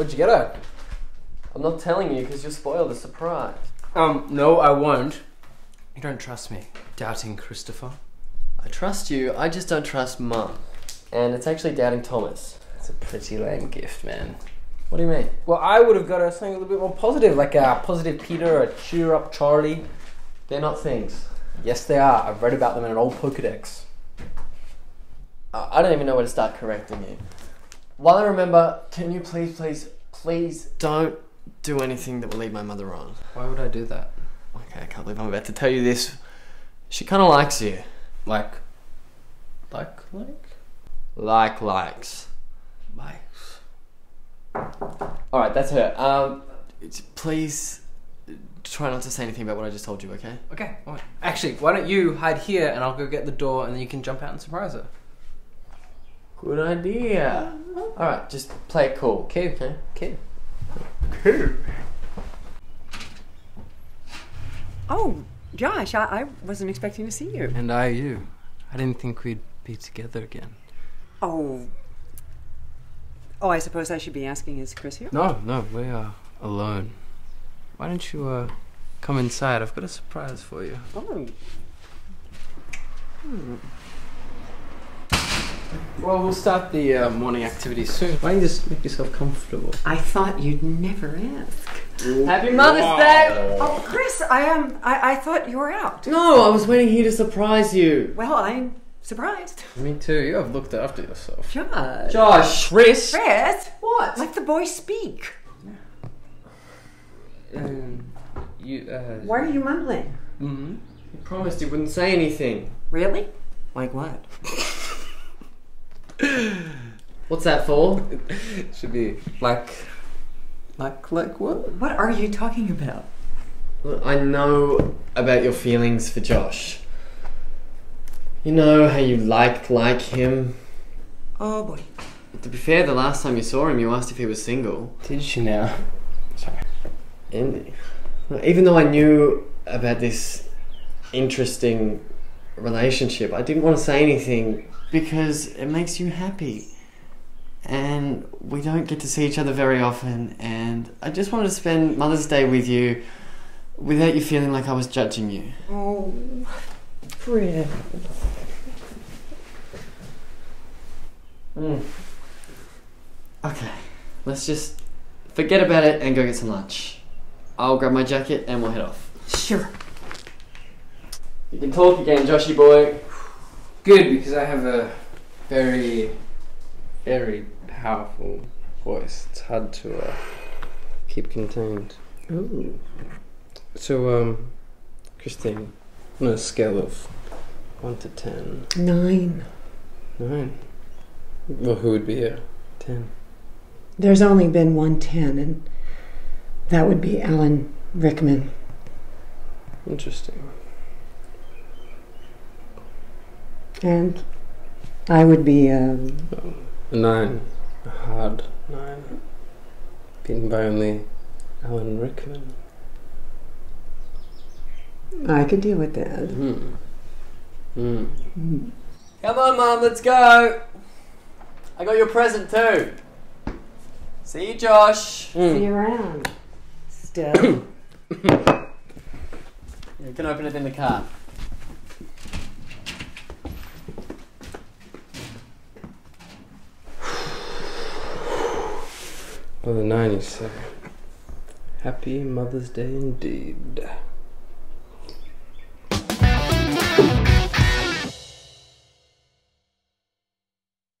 What'd you get her? I'm not telling you because you'll spoil the surprise. Um, no, I won't. You don't trust me, doubting Christopher. I trust you, I just don't trust Mum. And it's actually doubting Thomas. It's a pretty lame gift, man. What do you mean? Well, I would have got her something a little bit more positive, like a positive Peter, or a cheer up Charlie. They're not things. Yes, they are. I've read about them in an old Pokedex. I don't even know where to start correcting you. While I remember, can you please, please, please don't do anything that will lead my mother on? Why would I do that? Okay, I can't believe I'm about to tell you this. She kind of likes you. Like, like, like, Like likes. likes. Alright, that's her. Um, please try not to say anything about what I just told you, okay? Okay, alright. Actually, why don't you hide here and I'll go get the door and then you can jump out and surprise her. Good idea. Alright, just play it cool. Okay, Okay? okay. Oh, Josh, I, I wasn't expecting to see you. And I, you. I didn't think we'd be together again. Oh. Oh, I suppose I should be asking, is Chris here? No, no, we are alone. Why don't you, uh, come inside? I've got a surprise for you. Oh. Well, we'll start the uh, morning activities soon. Why don't you just make yourself comfortable? I thought you'd never ask. Happy Mother's Day! Oh, Chris, I am. I, I thought you were out. No, I was waiting here to surprise you. Well, I'm surprised. Me too. You have looked after yourself. Josh. Josh! Chris. Chris, What? let the boy speak. Um, you. Uh, Why are you mumbling? Mm-hmm. You promised you wouldn't say anything. Really? Like what? What's that for? Should be like, like, like what? What are you talking about? Look, I know about your feelings for Josh. You know how you like like him. Oh boy. To be fair, the last time you saw him, you asked if he was single. Did you now? Sorry. And even though I knew about this interesting relationship, I didn't want to say anything because it makes you happy. And we don't get to see each other very often, and I just wanted to spend Mother's Day with you without you feeling like I was judging you. Oh, Fred. Mm. Okay, let's just forget about it and go get some lunch. I'll grab my jacket and we'll head off. Sure. You can talk again, Joshy boy. Good, because I have a very, very powerful voice. It's hard to uh, keep contained. Ooh. So, um, Christine, on a scale of one to ten, Nine. nine. Well, who would be a ten? There's only been one ten, and that would be Alan Rickman. Interesting. And I would be, um, A nine, a hard nine, beaten by only Alan Rickman. I could deal with that. Hmm. Hmm. Come on, Mom, let's go. I got your present too. See you, Josh. See you around. Still. You can open it in the car. Well, the nine, you. Happy Mother's Day indeed.